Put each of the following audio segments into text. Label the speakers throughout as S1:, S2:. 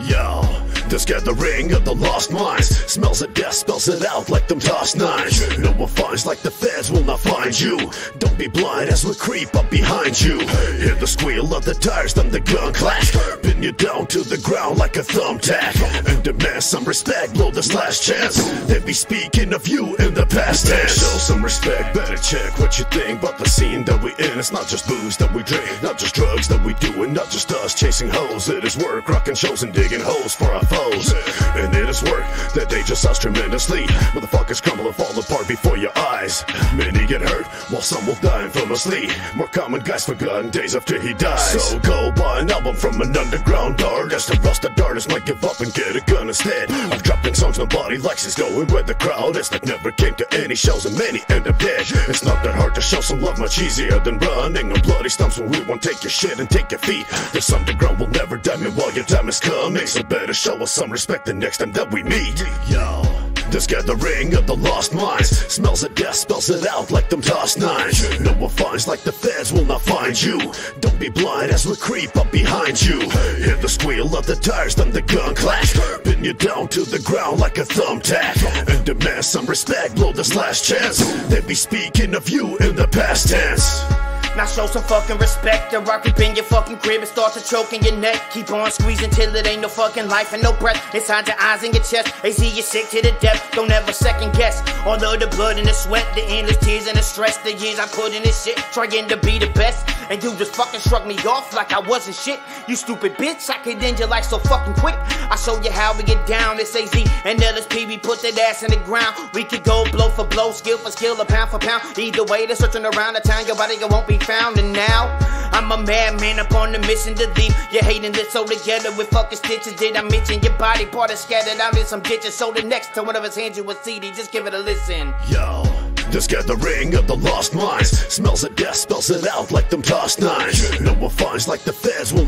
S1: Yo, this gathering of the lost minds smells of death, spells it out like them tossed knives. No one finds like the feds will not find you. Don't be blind as we creep up behind you. Hear the squeal of the tires, then the gun clash. Pin you down to the ground like a thumbtack. And demand some respect, blow this last chance. They be speaking of you in the past tense. Show some respect, better check what you think about the scene that we in. It's not just booze that we drink, not just drugs that we do, and not just us chasing hoes. It is work, rocking shows and digging holes for our foes. And it is work that they just us tremendously. Motherfuckers crumble and fall apart before your eyes. Many get hurt while some will die infamously. More common guys forgotten days after he dies. So go buy an album from an underground artist. Or else the artist might give up and get a gun instead. I've dropped in songs nobody likes It's going where the crowd is. That never came to any shows and many end up dead. It's not that hard to show some love, much easier than running on bloody stumps when we won't take your shit and take your feet. This underground will never die me while your time is coming. So better show us some respect the next time that we meet. Yo. This gathering of the lost minds smells of death, spells it out like them tossed knives. No one finds like the feds will not find you. Don't be blind as we creep up behind you. Hear the squeal of the tires, then the gun clash. Pin you down to the ground like a thumbtack. And demand some respect, blow this last chance. They be speaking of you in the past tense.
S2: Now show some fucking respect and rock up in your fucking crib and start to choke in your neck. Keep on squeezing till it ain't no fucking life and no breath inside your eyes and your chest. They see you sick to the death. Don't ever second guess. All of the blood and the sweat, the endless tears and the stress, the years I put in this shit, trying to be the best. And you just fucking struck me off like I wasn't shit. You stupid bitch, I could end your life so fucking quick. I show you how we get down. It's AZ and LSP. We put that ass in the ground. We could go blow for blow, skill for skill, a pound for pound. Either way, they're searching around the town. Your body won't be found. And now I'm a madman up on the mission to leave. You're hating this so together with fucking stitches. Did I mention your body part is scattered out in some ditches? So the next time one of us hands you a CD, just give it a listen.
S1: Yo. This gathering of the lost minds smells of death, spells it out like them tossed knives. No one finds like the feds will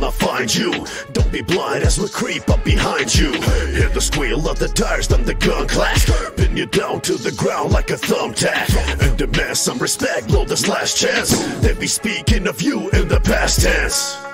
S1: find you. Don't be blind as we creep up behind you. Hear the squeal of the tires, then the gun clash. Pin you down to the ground like a thumbtack. And demand some respect, blow this last chance. They be speaking of you in the past tense.